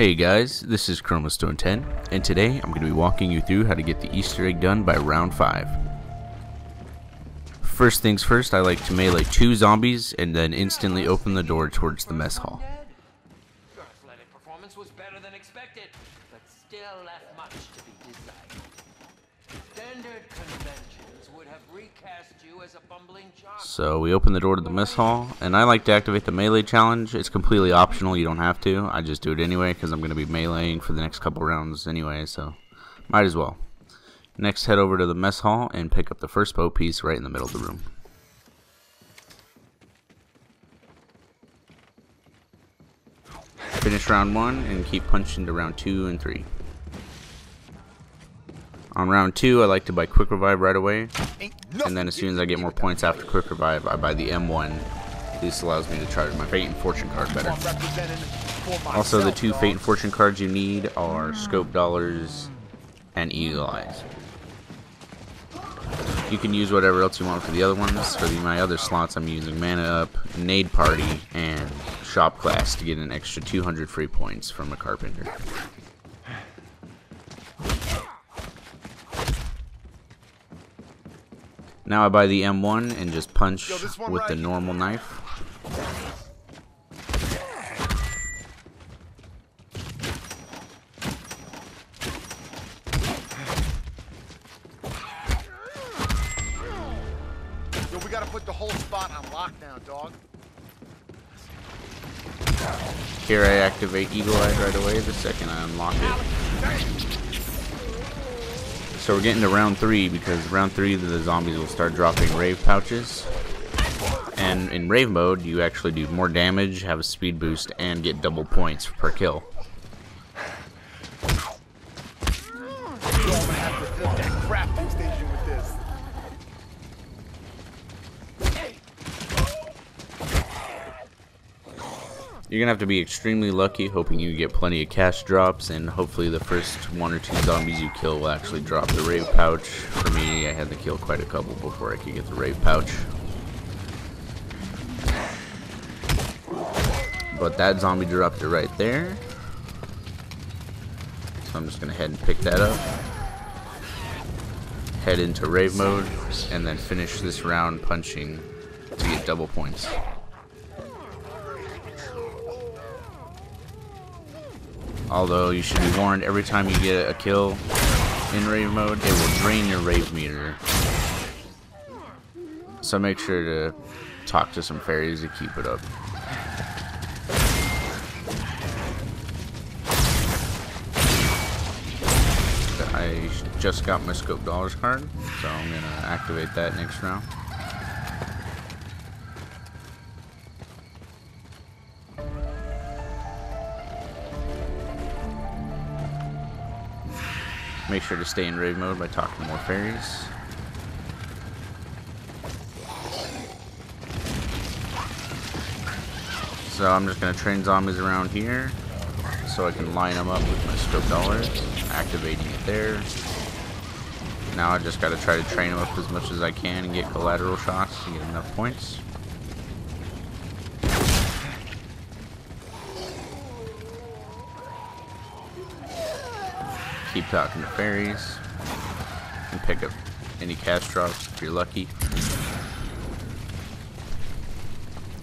Hey guys, this is Chromastone 10, and today I'm going to be walking you through how to get the Easter egg done by round 5. First things first, I like to melee two zombies and then instantly open the door towards the mess hall. So we open the door to the mess hall, and I like to activate the melee challenge. It's completely optional, you don't have to. I just do it anyway because I'm going to be meleeing for the next couple rounds anyway, so might as well. Next, head over to the mess hall and pick up the first bow piece right in the middle of the room. Finish round one and keep punching to round two and three. On round two, I like to buy Quick Revive right away, and then as soon as I get more points after Quick Revive, I buy the M1. This allows me to charge my Fate and Fortune card better. Also, the two Fate and Fortune cards you need are Scope Dollars and Eagle Eyes. You can use whatever else you want for the other ones. For the, my other slots, I'm using Mana Up, Nade Party, and Shop Class to get an extra 200 free points from a Carpenter. Now I buy the M1 and just punch Yo, with the right normal knife. Yo, we gotta put the whole spot on lockdown, dog. Here I activate Eagle Eye right away the second I unlock it. So we're getting to round three because round three the zombies will start dropping rave pouches. And in rave mode you actually do more damage, have a speed boost, and get double points per kill. You're gonna have to be extremely lucky, hoping you get plenty of cash drops, and hopefully the first one or two zombies you kill will actually drop the rave pouch. For me, I had to kill quite a couple before I could get the rave pouch. But that zombie dropped it right there. So I'm just gonna head and pick that up. Head into rave mode, and then finish this round punching to get double points. Although you should be warned, every time you get a kill in rave mode, it will drain your rave meter. So make sure to talk to some fairies to keep it up. I just got my scope dollars card, so I'm gonna activate that next round. Make sure to stay in rave mode by talking to more fairies. So I'm just going to train zombies around here so I can line them up with my scope dollars, activating it there. Now I just got to try to train them up as much as I can and get collateral shots to get enough points. Keep talking to fairies and pick up any cash drops if you're lucky.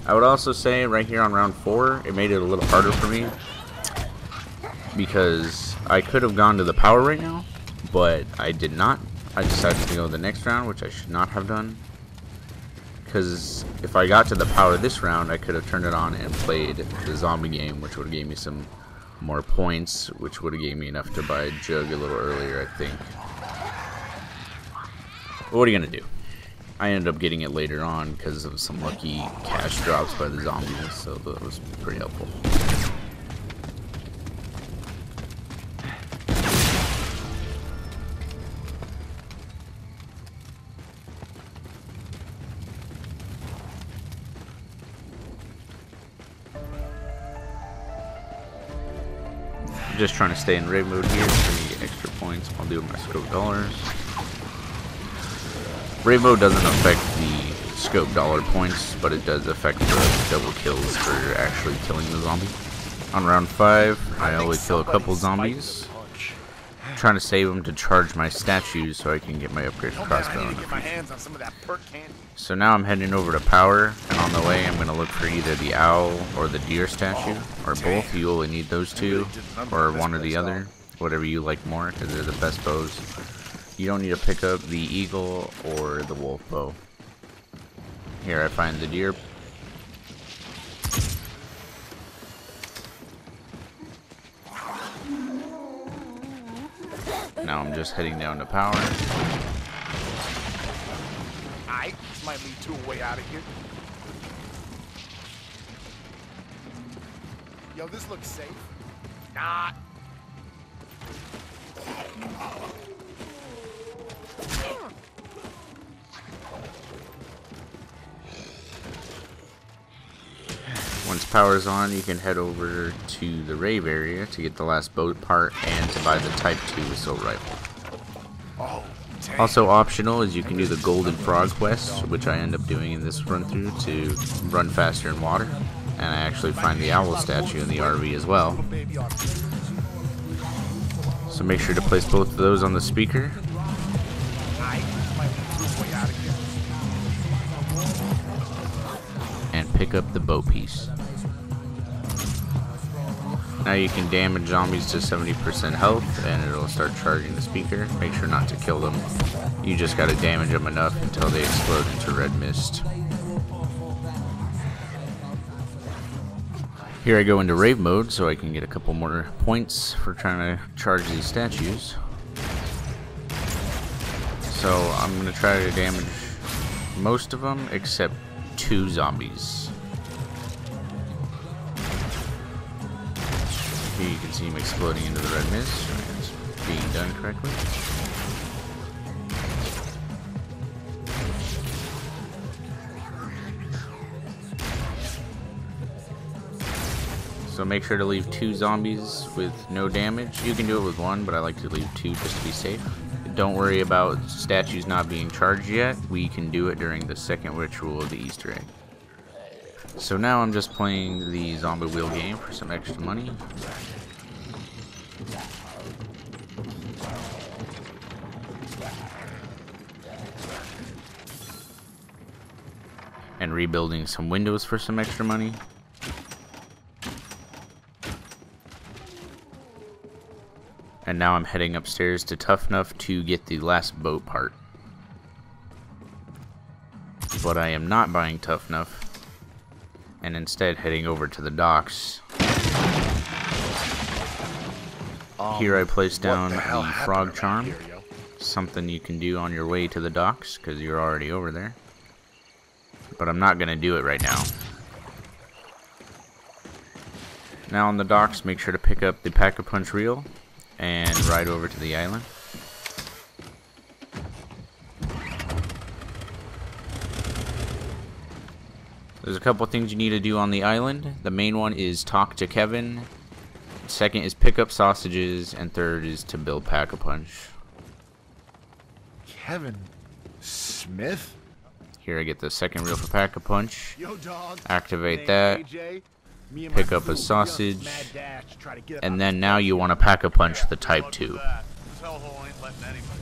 I would also say right here on round four, it made it a little harder for me because I could have gone to the power right now, but I did not. I decided to go the next round, which I should not have done. Because if I got to the power this round, I could have turned it on and played the zombie game, which would have gave me some more points, which would have gave me enough to buy a jug a little earlier, I think. But what are you gonna do? I ended up getting it later on because of some lucky cash drops by the zombies, so that was pretty helpful. Just trying to stay in rave mode here I can get extra points while doing my scope dollars. Rave mode doesn't affect the scope dollar points, but it does affect the double kills for actually killing the zombie. On round 5, I think always kill a couple zombies. Trying to save them to charge my statues so I can get my upgraded Oh crossbow. I need in to the get my hands on some of that perk candy. So now I'm heading over to power, and on the way I'm going to look for either the owl or the deer statue, oh, or both. You only need those two, really did a number or one or the other, whatever you like more, because they're the best bows. You don't need to pick up the eagle or the wolf bow. Here I find the deer. Now I'm just heading down to power. This might lead to a way out of here. Yo, this looks safe. Nah. Power's on, you can head over to the rave area to get the last boat part and to buy the Type 2 assault rifle. Also optional is you can do the Golden Frog quest, which I end up doing in this run through to run faster in water. And I actually find the owl statue in the RV as well. So make sure to place both of those on the speaker. And pick up the bow piece. Now you can damage zombies to 70% health and it'll start charging the speaker. Make sure not to kill them. You just gotta damage them enough until they explode into red mist. Here I go into rave mode so I can get a couple more points for trying to charge these statues. So I'm gonna try to damage most of them except two zombies. You can see him exploding into the red mist. showing It's being done correctly. So make sure to leave two zombies with no damage. You can do it with one, but I like to leave two just to be safe. Don't worry about statues not being charged yet. We can do it during the second ritual of the Easter egg. So now I'm just playing the zombie wheel game for some extra money. And rebuilding some windows for some extra money. And now I'm heading upstairs to Tough Enough to get the last boat part. But I am not buying Tough Enough. And instead heading over to the docks. Um, Here I placed what down the the frog charm. here. Something you can do on your way to the docks, because you're already over there. But I'm not going to do it right now. Now on the docks, make sure to pick up the Pack-a-Punch reel and ride over to the island. There's a couple things you need to do on the island. The main one is talk to Kevin. Second is pick up sausages, and third is to build Pack-a-Punch. Kevin Smith? Here I get the second reel for Pack-a-Punch. Activate that. AJ. Me and pick up a crew, we on sausage, mad dash to try to get And then now you want to Pack-a-Punch the Type 2. this hellhole ain't letting anybody.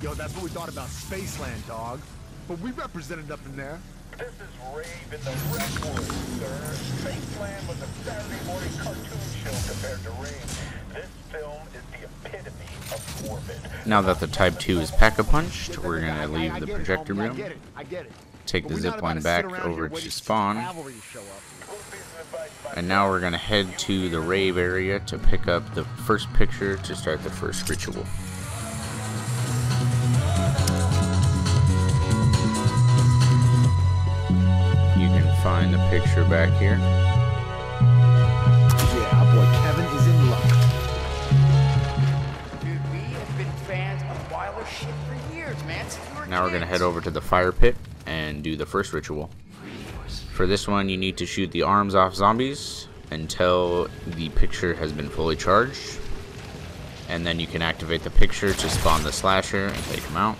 Yo, that's what we thought about Spaceland, dog. But we represented up in there. This is Rave in the Redwoods, sir. Spaceland was a Saturday morning cartoon show compared to Rave. This film is the epitome of morbid. Now that the Type 2 is Pack-a-Punched, we're going to leave the projector room. I get it. take the we're zip line back over to spawn, cavalry to show up. Cool piece of advice, my and now we're going to head to the rave area to pick up the first picture to start the first ritual. Find the picture back here. Yeah, our boy Kevin is in luck. Dude, we have been fans of Wilder shit for years, man. Since we were Now we're going to head over to the fire pit and do the first ritual. For this one, you need to shoot the arms off zombies until the picture has been fully charged. And then you can activate the picture to spawn the slasher and take him out.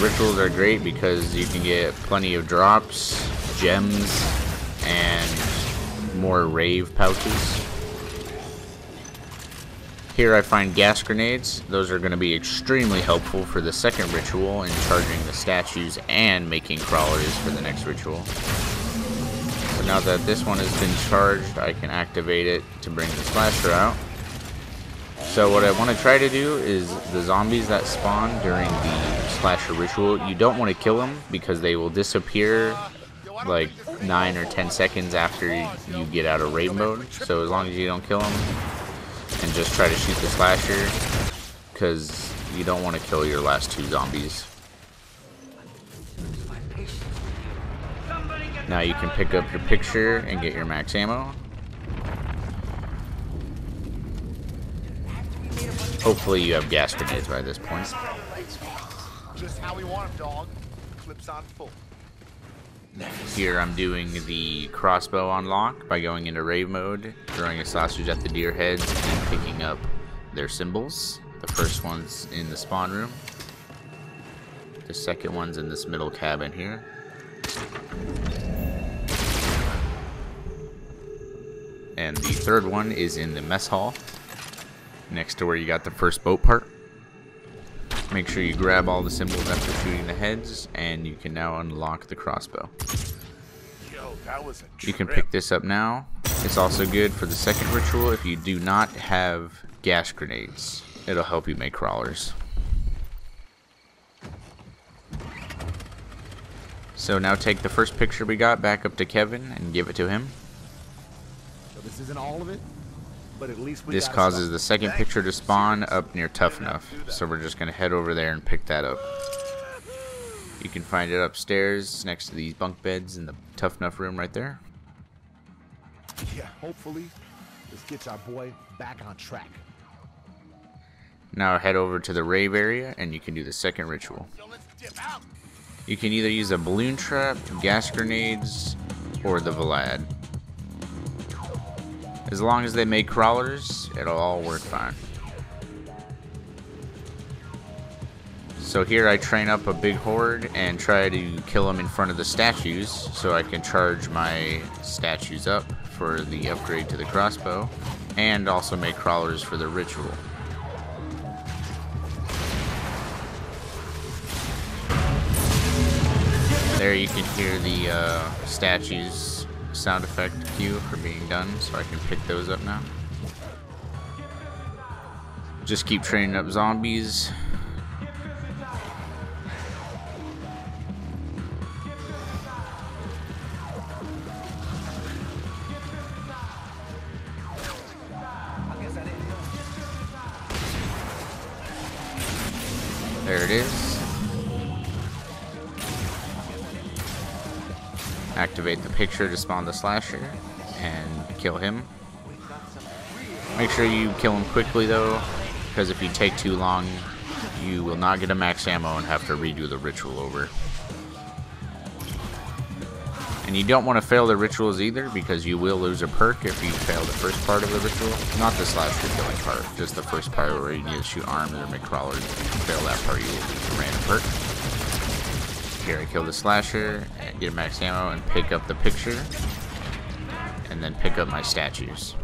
Rituals are great because you can get plenty of drops, gems, and more rave pouches. Here I find gas grenades. Those are going to be extremely helpful for the second ritual in charging the statues and making crawlers for the next ritual. So now that this one has been charged, I can activate it to bring the slasher out. So what I want to try to do is the zombies that spawn during the slasher ritual, you don't want to kill them because they will disappear like 9 or 10 seconds after you get out of rave mode. So as long as you don't kill them, and just try to shoot the slasher because you don't want to kill your last two zombies. Now you can pick up your picture and get your max ammo. Hopefully you have gas grenades by this point. Just how we want 'em, dog. Clips on full. Here I'm doing the crossbow unlock by going into rave mode, throwing a sausage at the deer heads and picking up their symbols. The first one's in the spawn room. The second one's in this middle cabin here. And the third one is in the mess hall, next to where you got the first boat part. Make sure you grab all the symbols after shooting the heads, and you can now unlock the crossbow. Yo, that was a You can pick this up now. It's also good for the second ritual if you do not have gas grenades. It'll help you make crawlers. So now take the first picture we got back up to Kevin and give it to him. So this isn't all of it, but at least we This causes the second picture to spawn up near Tough Enough. So we're just going to head over there and pick that up. You can find it upstairs next to these bunk beds in the Tough Enough room right there. Yeah, hopefully this gets our boy back on track. Now head over to the rave area and you can do the second ritual. Yo, let's dip out. You can either use a balloon trap, gas grenades, or the Vlad. As long as they make crawlers, it'll all work fine. So here I train up a big horde and try to kill them in front of the statues so I can charge my statues up for the upgrade to the crossbow and also make crawlers for the ritual. There you can hear the uh, statues sound effect cue for being done, so I can pick those up now. Just keep training up zombies. There it is. Activate the picture to spawn the slasher and kill him. Make sure you kill him quickly though, because if you take too long, you will not get a max ammo and have to redo the ritual over. And you don't want to fail the rituals either, because you will lose a perk if you fail the first part of the ritual. Not the slasher killing part, just the first part where you need to shoot arms or make crawlers. If you fail that part, you will lose a random perk. Here, I kill the slasher, get max ammo, and pick up the picture, and then pick up my statues.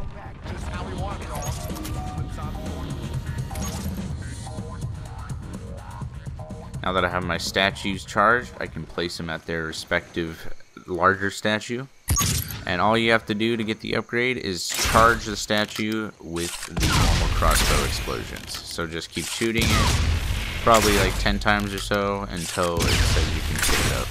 Now that I have my statues charged, I can place them at their respective larger statue. And all you have to do to get the upgrade is charge the statue with the normal crossbow explosions. So just keep shooting it, probably like 10 times or so, until it says you can pick it up.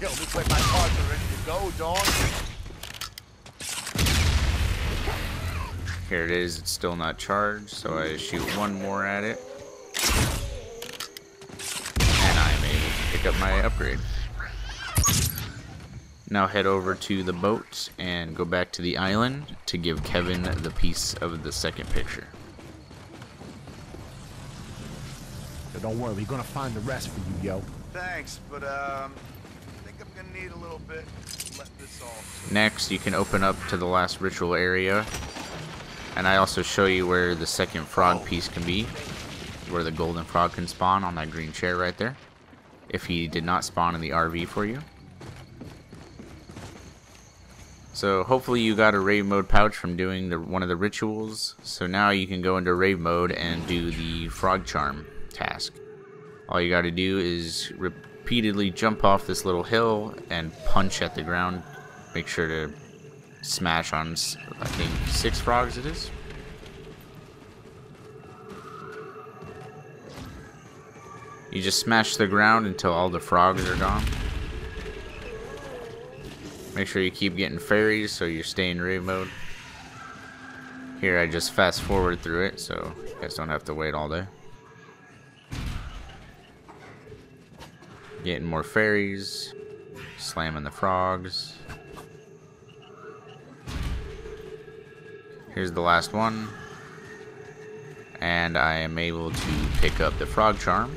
Yo, looks like my cards are ready to go. Here it is, it's still not charged, so I shoot one more at it. Pick up my upgrade. Now head over to the boat and go back to the island to give Kevin the piece of the second picture. Yo, don't worry, we're gonna find the rest for you, yo. Thanks, but um, I think I'm gonna need a little bit. to Let this all. Next, you can open up to the last ritual area. And I also show you where the second frog piece can be. Where the golden frog can spawn on that green chair right there. If he did not spawn in the RV for you. So hopefully you got a rave mode pouch from doing the, one of the rituals. So now you can go into rave mode and do the frog charm task. All you got to do is repeatedly jump off this little hill and punch at the ground. Make sure to smash on, I think, six frogs it is. You just smash the ground until all the frogs are gone. Make sure you keep getting fairies so you stay in rave mode. Here I just fast forward through it so you guys don't have to wait all day. Getting more fairies, slamming the frogs. Here's the last one. And I am able to pick up the frog charm.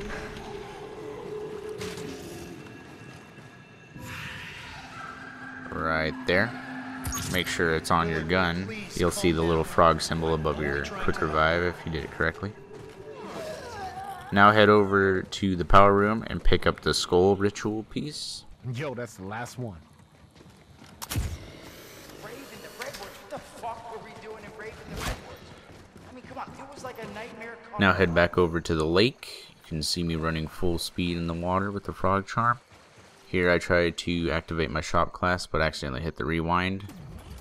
There. Make sure it's on your gun. You'll see the little frog symbol above your quick revive if you did it correctly. Now head over to the power room and pick up the skull ritual piece. Yo, that's the last one. Rave in the Redwoods? What the fuck were we doing in Rave in the Redwoods? I mean, come on, it was like a nightmare. come Now head back over to the lake. You can see me running full speed in the water with the frog charm. Here I tried to activate my shop class, but accidentally hit the rewind.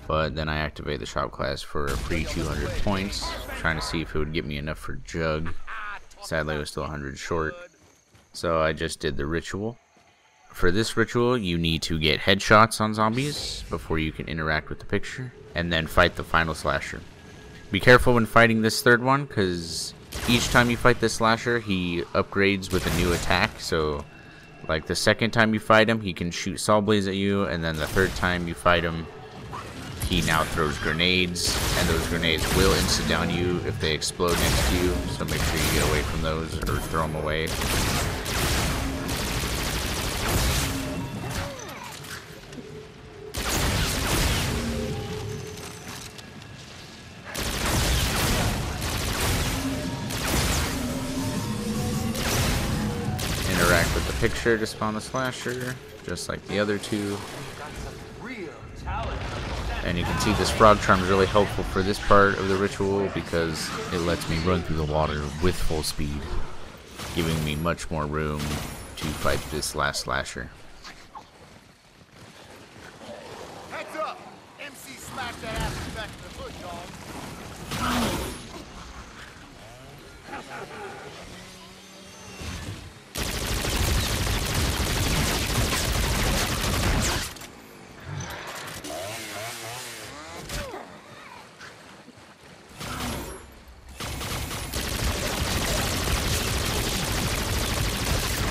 But then I activate the shop class for free 200 points, trying to see if it would get me enough for Jug. Sadly, it was still 100 short. So I just did the ritual. For this ritual, you need to get headshots on zombies before you can interact with the picture, and then fight the final slasher. Be careful when fighting this third one, because each time you fight this slasher, he upgrades with a new attack. So, like the second time you fight him, he can shoot saw blades at you, and then the third time you fight him, he now throws grenades, and those grenades will insta down you if they explode next to you. So make sure you get away from those or throw them away. Picture to spawn the slasher, just like the other two. And you can see this frog charm is really helpful for this part of the ritual because it lets me run through the water with full speed, giving me much more room to fight this last slasher. Heads up! MC smashed that ass back in the hood, dog.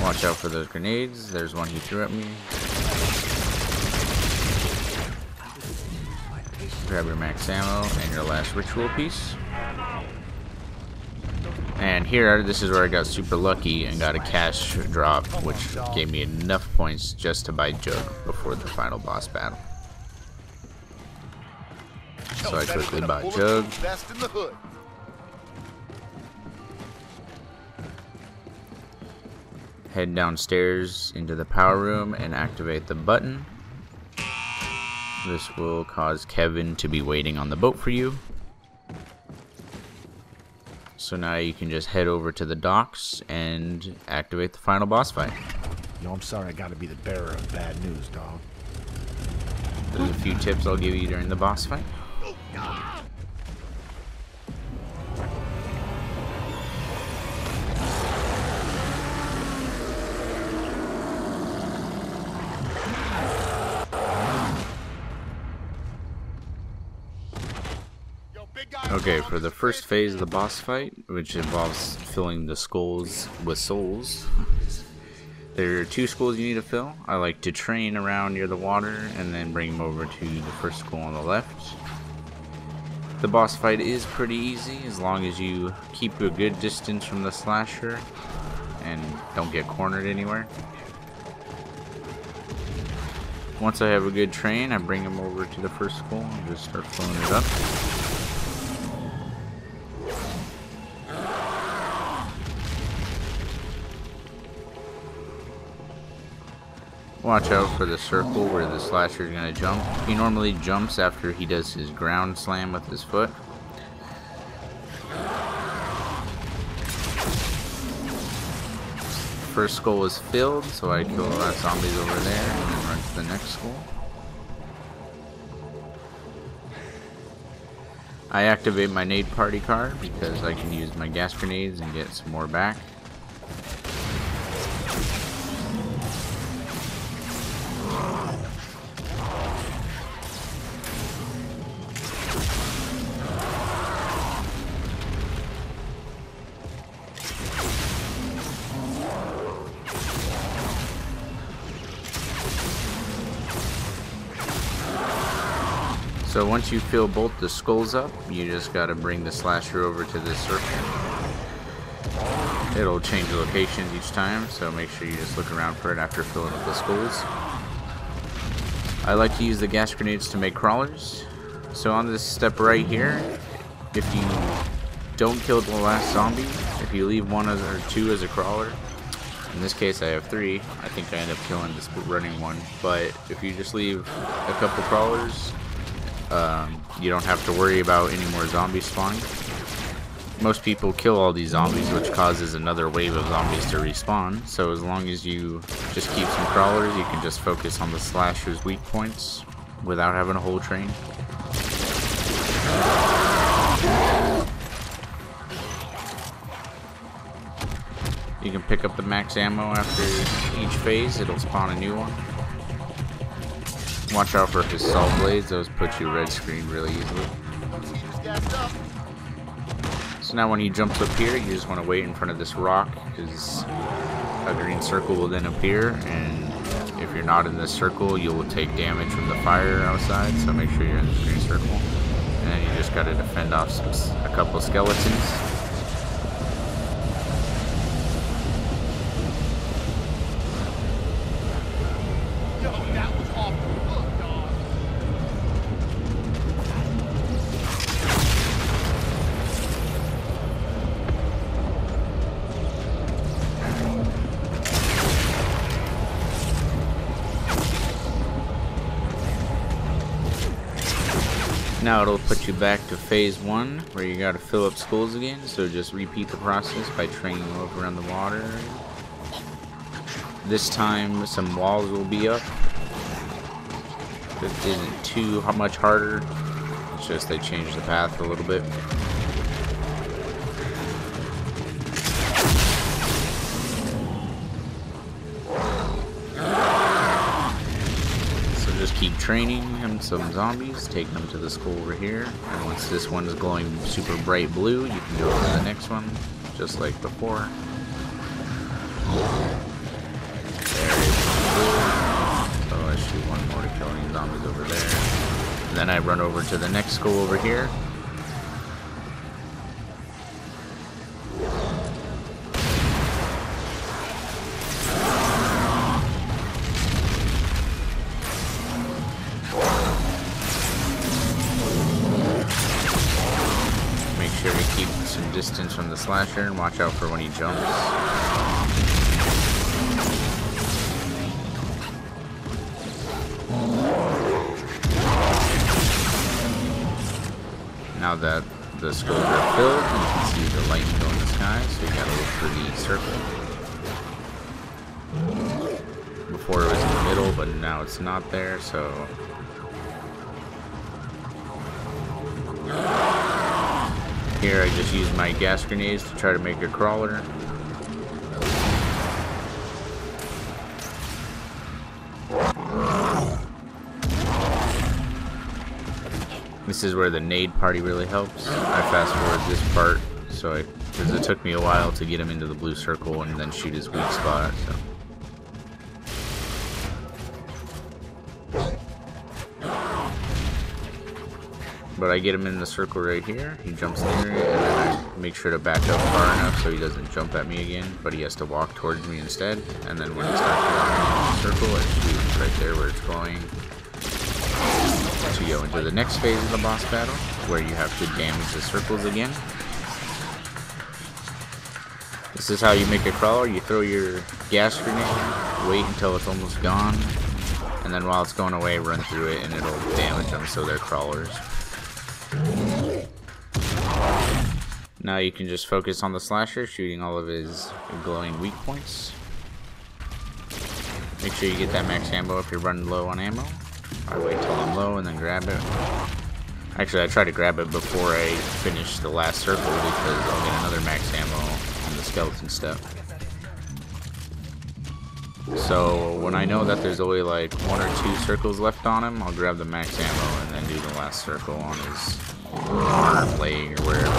Watch out for those grenades. There's one he threw at me. Grab your max ammo and your last ritual piece. And here, this is where I got super lucky and got a cash drop, which gave me enough points just to buy Jug before the final boss battle. So I quickly bought Jug. Head downstairs into the power room and activate the button. This will cause Kevin to be waiting on the boat for you. So now you can just head over to the docks and activate the final boss fight. Yo, I'm sorry I gotta be the bearer of bad news, dog. There's a few tips I'll give you during the boss fight. Okay, for the first phase of the boss fight, which involves filling the skulls with souls, there are two skulls you need to fill. I like to train around near the water and then bring them over to the first skull on the left. The boss fight is pretty easy as long as you keep a good distance from the slasher and don't get cornered anywhere. once I have a good train, I bring him over to the first skull and just start filling it up. Watch out for the circle where the slasher is going to jump. He normally jumps after he does his ground slam with his foot. First skull is filled, so I kill the last zombies over there and then run to the next skull. I activate my nade party card because I can use my gas grenades and get some more back. So once you fill both the skulls up, you just gotta bring the slasher over to this circle. It'll change locations each time, so make sure you just look around for it after filling up the skulls. I like to use the gas grenades to make crawlers. So on this step right here, if you don't kill the last zombie, if you leave one or two as a crawler, in this case I have three, I think I end up killing this running one, but if you just leave a couple crawlers, um, you don't have to worry about any more zombies spawning. Most people kill all these zombies, which causes another wave of zombies to respawn. So as long as you just keep some crawlers, you can just focus on the slasher's weak points without having a whole train. You can pick up the max ammo after each phase, it'll spawn a new one. Watch out for his saw blades, those put you red screen really easily. Now when he jumps up here, you just want to wait in front of this rock, because a green circle will then appear, and if you're not in this circle, you will take damage from the fire outside, so make sure you're in the green circle. And then you just gotta defend off some, a couple skeletons. Now it'll put you back to phase one, where you gotta fill up skulls again, so just repeat the process by training up around the water. This time some walls will be up. It isn't too much harder, it's just they changed the path a little bit. Training him some zombies, taking them to the skull over here. And once this one is glowing super bright blue, you can go to the next one, just like before. So oh, I shoot one more to kill any zombies over there. And then I run over to the next skull over here. Slasher and watch out for when he jumps. Now that the skulls are filled, you can see the light go in the sky, so you gotta look for the circle. Before it was in the middle, but now it's not there, so Here I just use my gas grenades to try to make a crawler. This is where the nade party really helps. I fast forward this part, so because it took me a while to get him into the blue circle and then shoot his weak spot. So. But I get him in the circle right here. He jumps near it, and then I make sure to back up far enough so he doesn't jump at me again. But he has to walk towards me instead. And then when he starts walking in the circle, I shoot right there where it's going. To go into the next phase of the boss battle, where you have to damage the circles again. This is how you make a crawler. You throw your gas grenade, wait until it's almost gone, and then while it's going away, run through it and it'll damage them so they're crawlers. Now you can just focus on the slasher, shooting all of his glowing weak points. Make sure you get that max ammo if you're running low on ammo. I wait till I'm low and then grab it. Actually, I try to grab it before I finish the last circle because I'll get another max ammo on the skeleton step. So when I know that there's only like one or two circles left on him, I'll grab the max ammo and then do the last circle on his arm, leg, or wherever.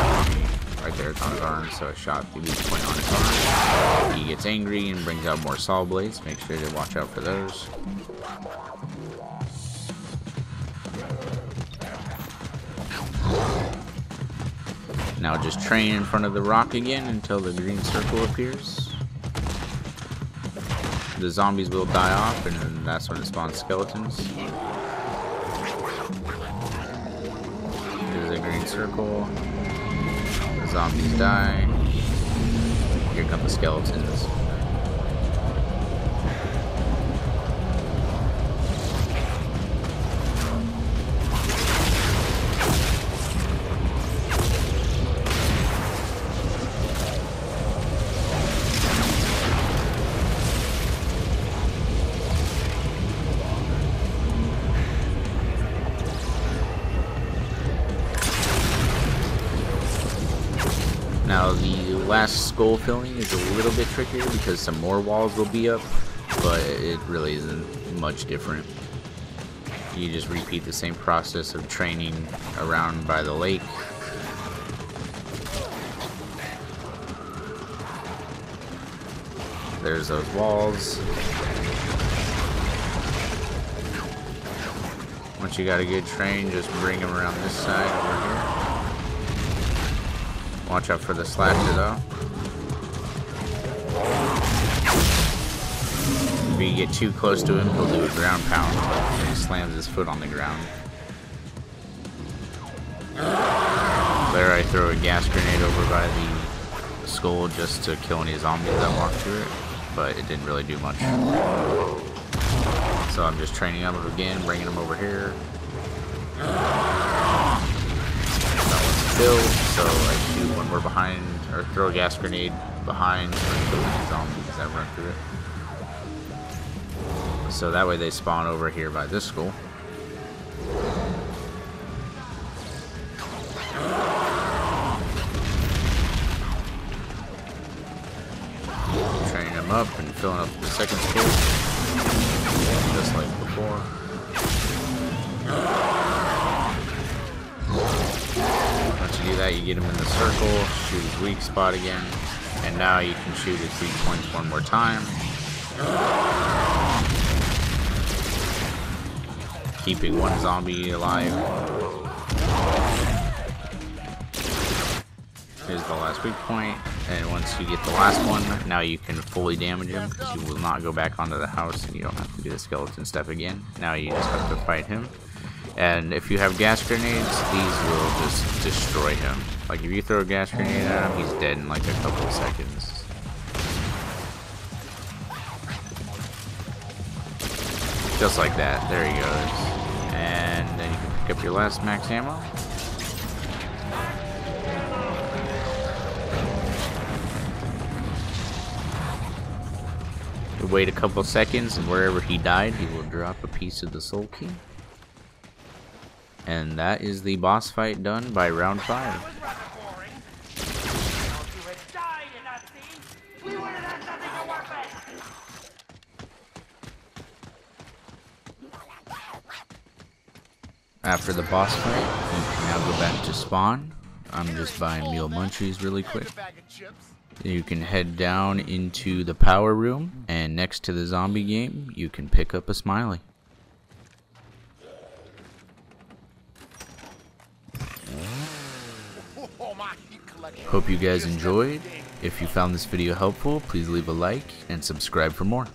Right there, it's on his arm, so I shot the weak point on his arm. He gets angry and brings out more saw blades. Make sure to watch out for those. Now just train in front of the rock again until the green circle appears. The zombies will die off and then that's when it spawns skeletons. There's a green circle. The zombies die. Here come the skeletons. Skull filling is a little bit trickier because some more walls will be up, but it really isn't much different. You just repeat the same process of training around by the lake. There's those walls. Once you got a good train, just bring them around this side over here. Watch out for the slasher though. If you get too close to him, he'll do a ground pound. He slams his foot on the ground. There I throw a gas grenade over by the skull just to kill any zombies that walk through it, but it didn't really do much. So I'm just training him again, bringing him over here. Kill, so I shoot when we're behind, or throw a gas grenade behind, or kill any zombies that run through it. So that way they spawn over here by this skull. Training them up and filling up the second skull, just like before. Once you do that, you get him in the circle, shoot his weak spot again, and now you can shoot his weak points one more time. Keeping one zombie alive. Here's the last weak point, and once you get the last one, now you can fully damage him, because he will not go back onto the house, and you don't have to do the skeleton stuff again. Now you just have to fight him. And if you have gas grenades, these will just destroy him. Like if you throw a gas grenade at him, he's dead in like a couple seconds. Just like that. There he goes. Pick up your last max ammo. Wait a couple seconds, and wherever he died, he will drop a piece of the soul key. And that is the boss fight done by round 5. After the boss fight, now go back to spawn. I'm just buying Mule Munchies really quick. You can head down into the power room, and next to the zombie game, you can pick up a smiley. Hope you guys enjoyed. If you found this video helpful, please leave a like and subscribe for more.